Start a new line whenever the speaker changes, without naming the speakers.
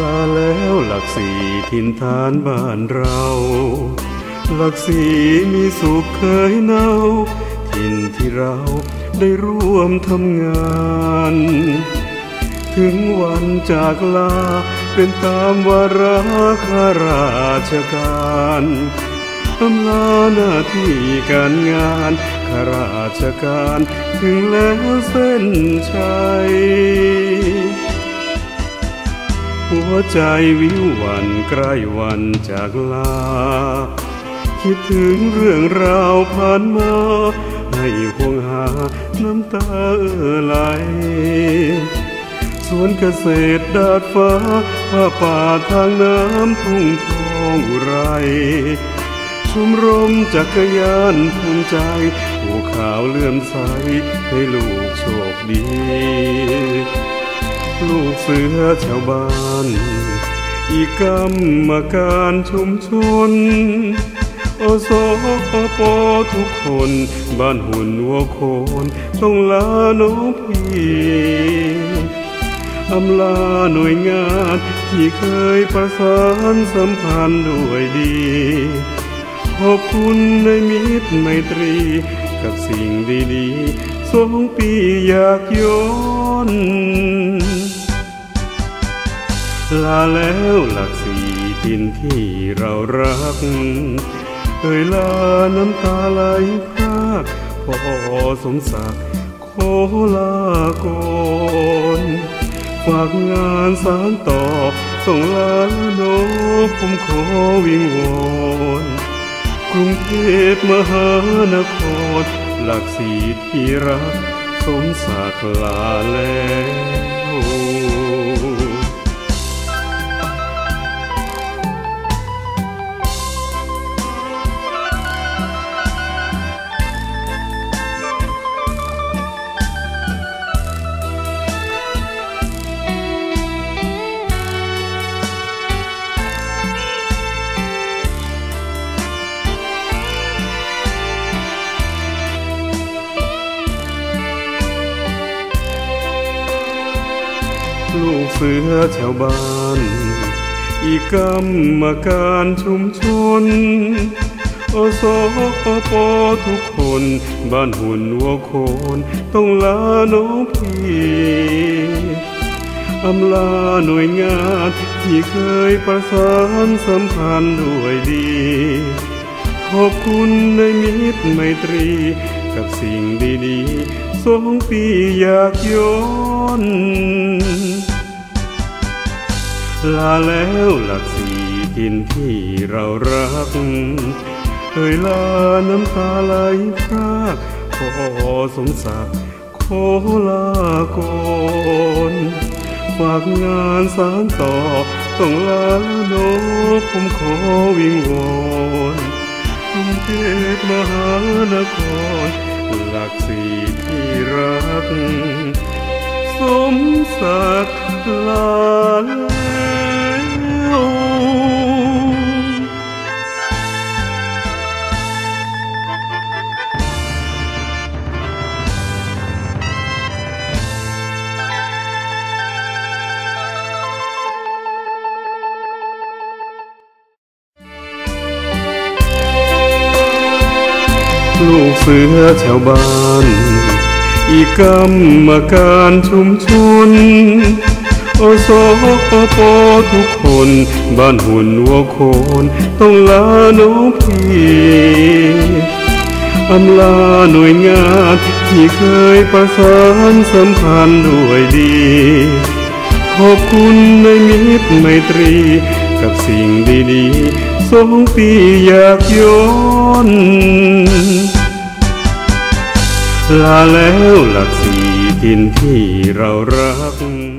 ลาแล้วหลักสี่ทินฐานบ้านเรา หลักสี่มีสุขเคยเนาทินที่เราได้ร่วมทำงาน ถึงวันจากลาเป็นตามวาระข้าราชการอำลาหน้าที่การงานข้าราชการ ถึงแล้วเส้นชัย หัวใจวิววันใกล้วันจากลา คิดถึงเรื่องราวผ่านมา ให้ห่วงหาน้ำตาเอ่อไหลสวนเกษตรดาดฟ้าผ้าป่าทางน้ำทุ่งทองไรชมรมจักรยานภูมิใจผู้ข่าวเลื่อมใสให้ลูกโชคดี ลูกเสือชาวบ้าน อีกกรรมการชุมชนอสอปอทุกคน บ้านหุ่นวัวโคนต้องลาน้องพี่อำลาหน่วยงานที่เคยประสานสัมพันธ์ด้วยดี ขอบคุณในมิตรไมตรีกับสิ่งดีๆสองปีอยากย้อน ลาแล้วหลักสี่ทินที่เรารัก เอ่ยลาน้ำตาไหลพรากพอสมศักดิ์ขอลากนฝากงานสารต่อส่งลาโนผมขอวิงวอนกรุงเทพมหานคร หลักสี่ที่รัก สมศักดิ์ลาแล้ว ลูกเสือชาวบ้าน อีกกรรมการชุมชนอสอปอทุกคน บ้านหุ่นวัวโคนต้องลาน้องพี่อำลาหน่วยงานที่เคยประสานสัมพันธ์ด้วยดี ขอบคุณในมิตรไมตรี กับสิ่งดีๆสองปีอยากย้อน ลาแล้วหลักสี่ทินที่เรารักเอ่ยลาน้ำตาไหลพรากขอสมศักดิ์ขอลาก่อนฝากงานสารต่อ ต้องลาโนผมขอวิงวอนกรุงเทพมหานคร หลักสี่ที่รัก สมศักดิ์ลาแล้วลูกเสือชาวบ้าน อีกกรรมการชุมชน โอสอปอทุกคน บ้านหุ่นวัวโคนต้องลาน้องพี่อำลาหน่วยงานที่เคยประสานสัมพันธ์ด้วยดี ขอบคุณในมิตรไมตรีกับสิ่งดีๆสองปีอยากย้อน ลาแล้วหลักสี่ทินที่เรารัก